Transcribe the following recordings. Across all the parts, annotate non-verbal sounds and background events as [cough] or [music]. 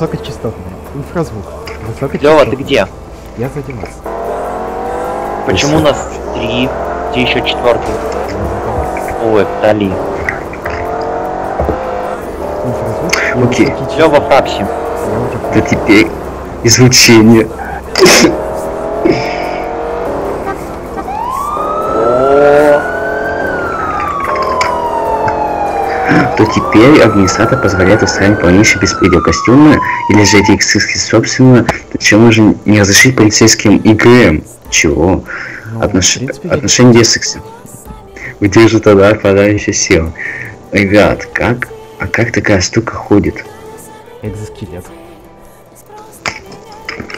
Высокочастотный. Инфразвук. Лёва, ты где? Я сзади вас. Почему Высо- нас три? Где еще четвертый? Вас. Ой, вдали. Инфразвук. Окей. Лёва уже Да теперь излучение. То теперь администратор позволяет устраивать полнейший беспредел костюма или же эти эксцессы собственно, почему же не разрешить полицейским ИГМ? Чего? Ну, Отнош- принципе, Отношения Десекса. Где же тогда подающая сила? Ребят, как? А как такая штука ходит? Экзоскелет.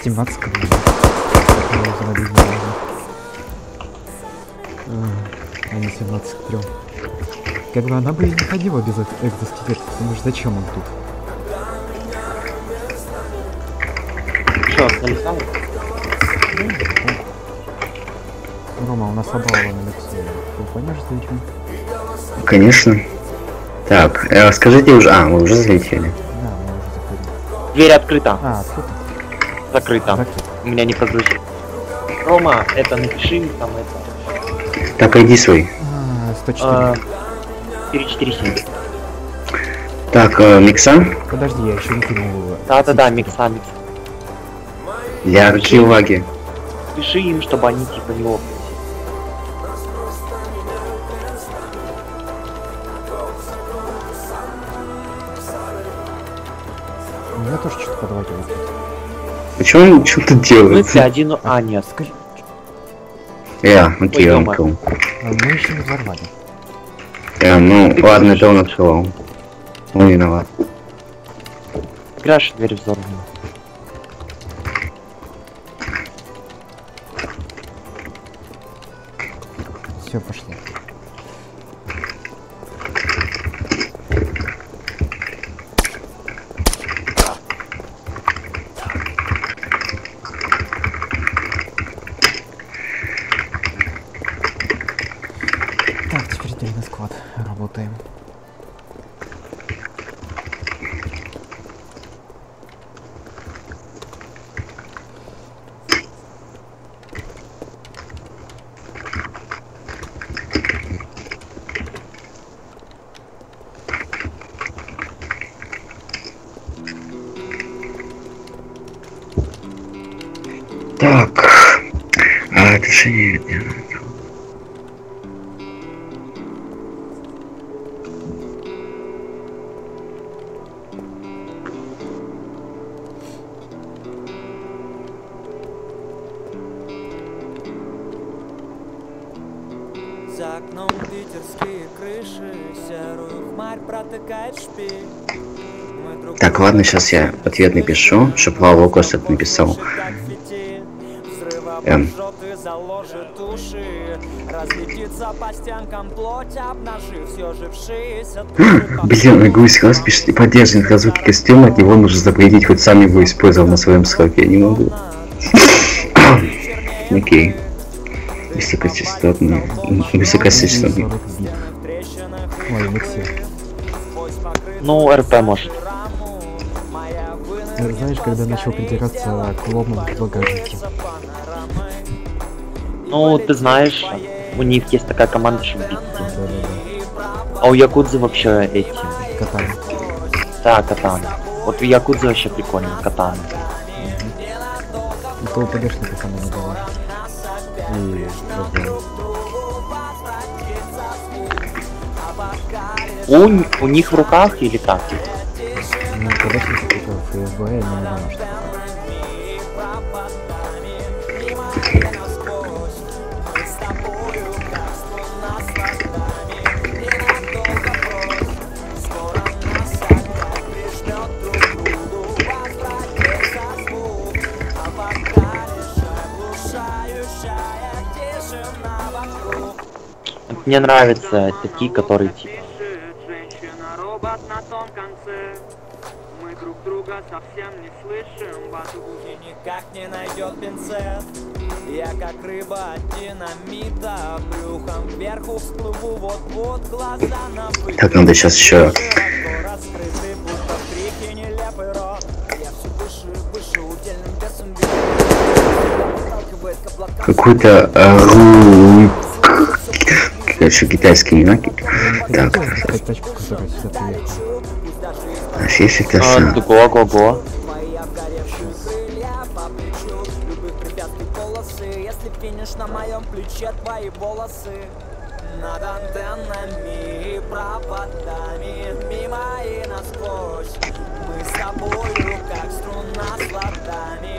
17 км. Так, его заводить не можно. А, не 17 к 3. Как бы она бы и не ходила без эк- экзоскелета, потому что зачем он тут? Что, налетал? Рома, у нас обвала на лице. Ты что зачем? Конечно. Так, э, расскажите уже. А, вы уже залетели. Да, мы уже заходим. Дверь открыта. А, откуда? Закрыта. У меня не прогрузил. Рома, это напиши там это. Так, иди свой. А, 104. А, 447. Так, э, микса. Подожди, я еще не кинул. Да-да-да, микса, микса. Для Киеваги. Пиши им, чтобы они типа не. У меня тоже что-то подводило. Почему он что-то делает? смысле, один... А, нет. Скажи, Я, окей, он cool. а мы еще не взорвали. Э, ну, Ты ладно, это он открывал. Он виноват. Краш дверь взорвана. Все, пошли. Так, теперь отдельный склад. Работаем. Так. А, решение... За окном питерские крыши Серую хмарь протыкает шпиль Так, ладно, сейчас я ответ напишу, чтобы Вова Костик написал. И заложит уши Разлетится по стенкам плоть Обнажив съежившиеся Блин, гусь раз пишет и поддерживает раззвуки костюма, от него нужно запретить, хоть сам его использовал на своем сроке, я не могу. Окей. Высокочастотный. [laughs] Высокочастотный. 40 бит. Ой, эликсир. Ну, РП может. Знаешь, когда начал придираться к ломам в багажнике. Ну, ты знаешь, у них есть такая команда, чтобы бить. Да-да-да. А у Якудзы вообще эти... Катан. Да, катаны. Вот у Якудзы вообще прикольно, катаны. И то ПДшника самого надавали. И разбавил. У, у них в руках или как? Ну, ПДшники только ФСБ, и не знаю, что. Мне нравятся такие, которые типа... Совсем не слышим И никак не найдет пинцет Я как рыба динамита Брюхом вверху всплыву вот-вот Глаза на Так, надо сейчас еще раскрыты, будто Я Какой-то э. Так, которая сюда приехала? вообще А, краса. го-го-го. Мои обгоревшие крылья по плечу Любых препятствий полосы Если финиш на моем плече твои волосы Над антеннами и проводами Мимо и насквозь Мы с тобою как струна с ладами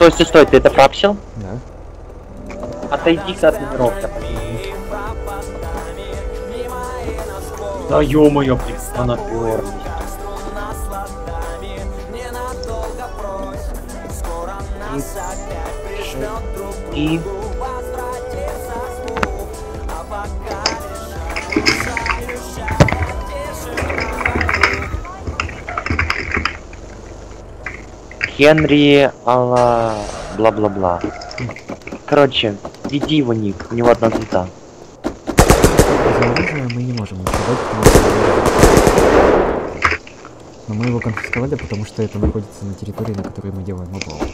Стой, стой, стой, ты это фрапсил? Да. Отойди-ка от номеровки. Да ё-моё, блин, она пёрлась. И... Генри Алла... Бла-бла-бла. Короче, веди его ник, у него одна звезда. Оружие мы не можем потому что... Но мы его конфисковали, потому что это находится на территории, на которой мы делаем облаву.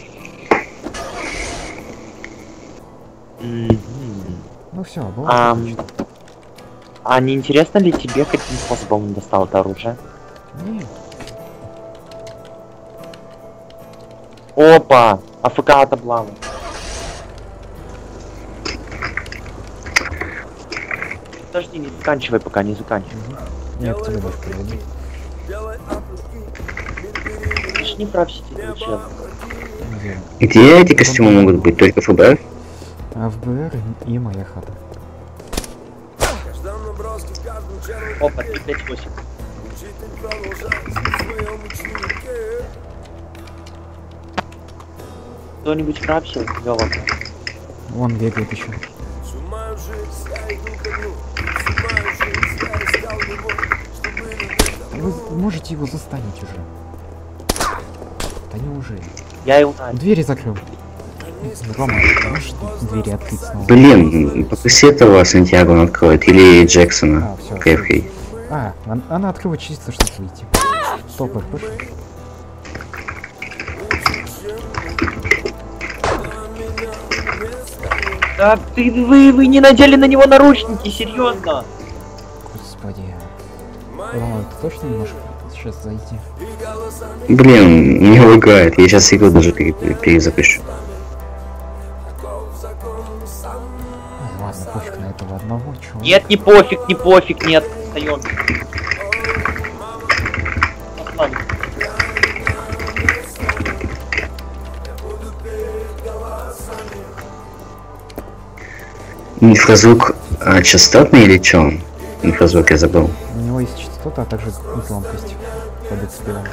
Мгм. Ну все, Ам. закончена. А не интересно ли тебе, каким способом он достал это оружие? Не, Опа! АФК от облавы. Подожди, не заканчивай пока, не заканчивай. даже подойду. Ты ж не прав. Где? Где эти костюмы могут быть? Только ФБР? А ФБР и моя хата. Опа, 358. Кто-нибудь фрапсил? Лёва. Вон бегает еще. Вы можете его застанить уже. Да неужели? Я его знаю. Двери закрыл. Рома, можешь двери открыть снова? Блин, попроси этого Сантьяго он откроет, или Джексона. А, все. Крепкий. А, он- она открыла чисто, чтобы выйти. Стоп, пошел. Да ты вы, вы не надели на него наручники, серьезно? Господи. Рома, ты точно не можешь сейчас зайти? Блин, не лагает. Я сейчас игру даже пере- перезапишу. Ладно, пофиг на этого одного, чего. Нет, не пофиг, не пофиг, нет. Встаем. Инфразвук а, частотный или чё? он? Инфразвук я забыл. У него есть частота, а также громкость по децибелам.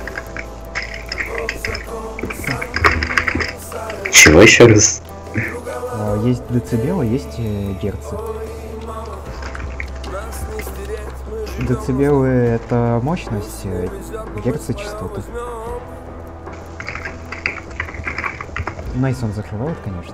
Чего еще раз? А, Есть децибелы, есть э, герцы. Децибелы это мощность, э, герцы частоты. Nice он закрывает, конечно.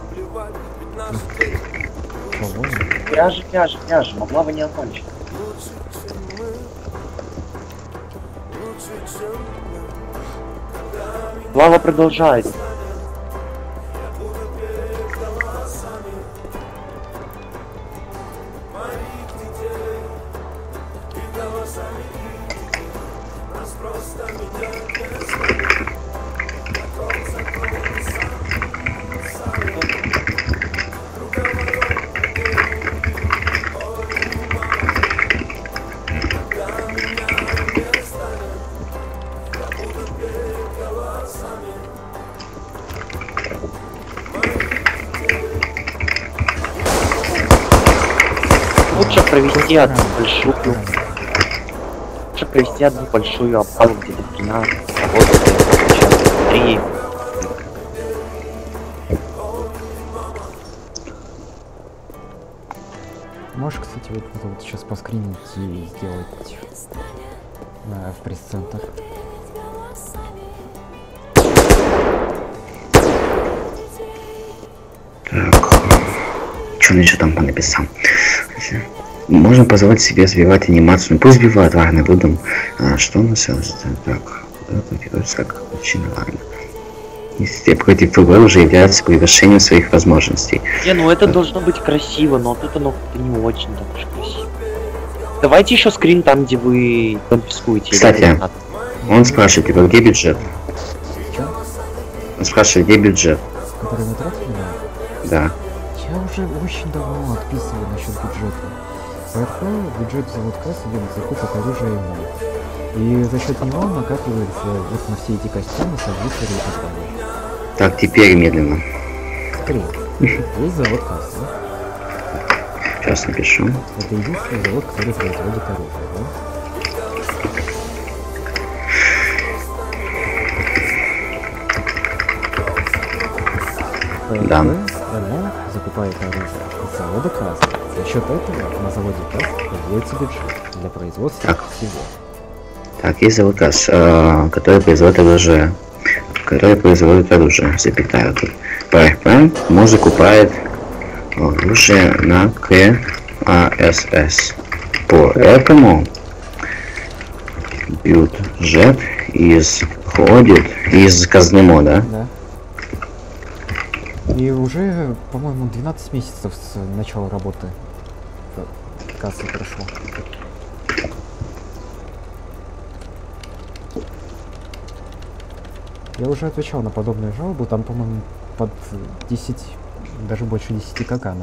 Пляжи, пляжи, пляжи. Могла бы не окончить. Лава продолжает. Провести одну большую, чтобы провести одну большую опалу где-то 13, вот, сейчас 3. Можешь, кстати, вот это вот сейчас поскринить и сделать э, в пресс-центр. Так. Что он еще там написал? Можно позволить себе сбивать анимацию. Ну, пусть сбивает, ладно, будем. А, что у нас? сейчас? Так, куда копируется, как причина, ладно. Если против ФБР уже является превышением своих возможностей. Не, ну это должно быть красиво, но тут оно как-то не очень так уж красиво. Давайте еще скрин там, где вы конфискуете. Кстати. Он спрашивает, типа, где бюджет? Чё? Он спрашивает, где бюджет? Который мы тратили, да? Да. Я уже очень давно отписывал насчет бюджета. ПРП бюджет заводка себе на закупок оружия и мод. И за счет него накапливается вот на все эти костюмы, сабвуферы и так далее. Так, теперь медленно. Скорее. [laughs] Есть завод касс, да? Сейчас напишу. Это единственный завод, который производит оружие, да? Да. Она закупает оружие из завода КАЗ. За счет этого на заводе КАЗ появляется бюджет для производства Так. всего. Так, есть завод КАС, э, который производит оружие. Который производит оружие, запятая тут. ПРП может закупает оружие на КАСС. Поэтому бюджет исходит из казны мода. Да. И уже, по-моему, 12 месяцев с начала работы кассы прошло. Я уже отвечал на подобную жалобу, там, по-моему, под 10, даже больше 10 кк. Да,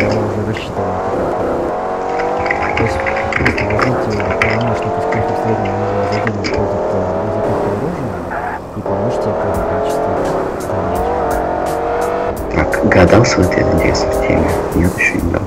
я уже рассчитывал. То есть просто возьмите помощника, сколько в среднем нужно за день уходит э, на закупку оружия, и помножьте это количество страниц. Так, гадал свой ответ, интересно, в теме. Нет, еще не дал.